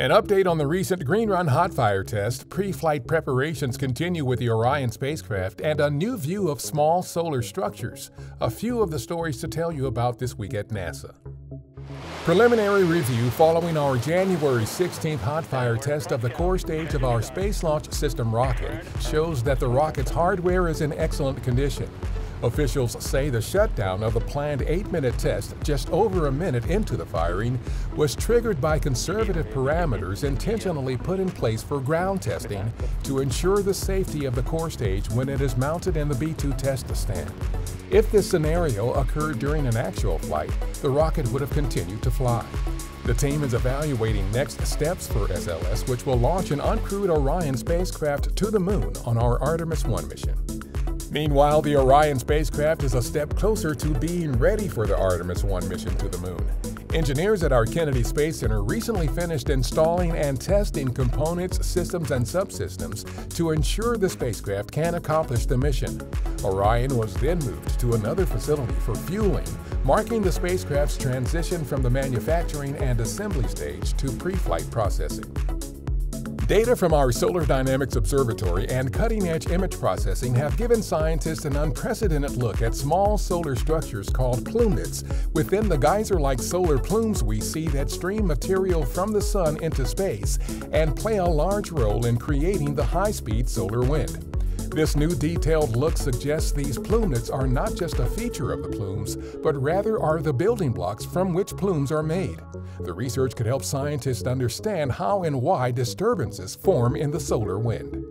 An update on the recent Green Run hot fire test, pre-flight preparations continue with the Orion spacecraft, and a new view of small solar structures. A few of the stories to tell you about this week at NASA. Preliminary review following our January 16th hot fire test of the core stage of our Space Launch System rocket shows that the rocket's hardware is in excellent condition. Officials say the shutdown of the planned eight-minute test just over a minute into the firing was triggered by conservative parameters intentionally put in place for ground testing to ensure the safety of the core stage when it is mounted in the B-2 test stand. If this scenario occurred during an actual flight, the rocket would have continued to fly. The team is evaluating next steps for SLS, which will launch an uncrewed Orion spacecraft to the moon on our Artemis 1 mission. Meanwhile, the Orion spacecraft is a step closer to being ready for the Artemis 1 mission to the moon. Engineers at our Kennedy Space Center recently finished installing and testing components, systems, and subsystems to ensure the spacecraft can accomplish the mission. Orion was then moved to another facility for fueling, marking the spacecraft's transition from the manufacturing and assembly stage to pre-flight processing. Data from our Solar Dynamics Observatory and cutting-edge image processing have given scientists an unprecedented look at small solar structures called plumelets within the geyser-like solar plumes we see that stream material from the sun into space and play a large role in creating the high-speed solar wind. This new detailed look suggests these plumelets are not just a feature of the plumes, but rather are the building blocks from which plumes are made. The research could help scientists understand how and why disturbances form in the solar wind.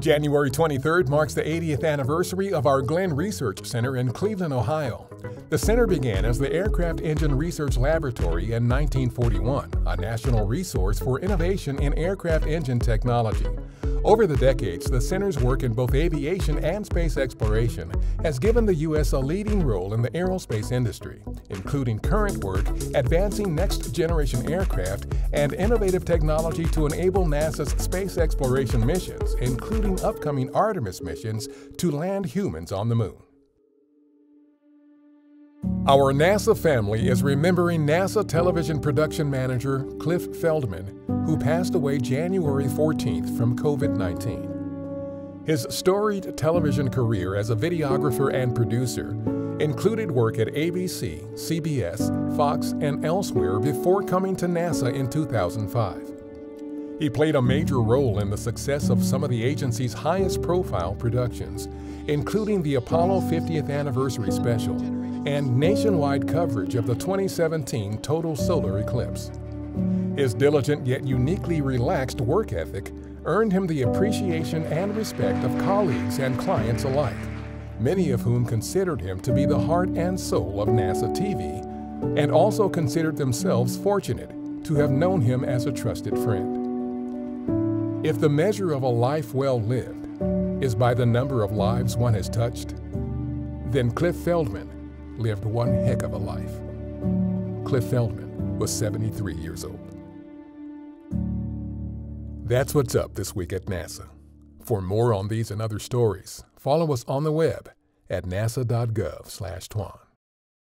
January 23rd marks the 80th anniversary of our Glenn Research Center in Cleveland, Ohio. The center began as the Aircraft Engine Research Laboratory in 1941, a national resource for innovation in aircraft engine technology. Over the decades, the center's work in both aviation and space exploration has given the U.S. a leading role in the aerospace industry, including current work advancing next-generation aircraft and innovative technology to enable NASA's space exploration missions, including upcoming Artemis missions to land humans on the moon. Our NASA family is remembering NASA television production manager Cliff Feldman, who passed away January 14th from COVID 19. His storied television career as a videographer and producer included work at ABC, CBS, Fox, and elsewhere before coming to NASA in 2005. He played a major role in the success of some of the agency's highest profile productions, including the Apollo 50th Anniversary Special and nationwide coverage of the 2017 total solar eclipse. His diligent yet uniquely relaxed work ethic earned him the appreciation and respect of colleagues and clients alike, many of whom considered him to be the heart and soul of NASA TV, and also considered themselves fortunate to have known him as a trusted friend. If the measure of a life well lived is by the number of lives one has touched, then Cliff Feldman lived one heck of a life. Cliff Feldman was 73 years old. That's what's up this week at NASA. For more on these and other stories, follow us on the web at nasa.gov/twan.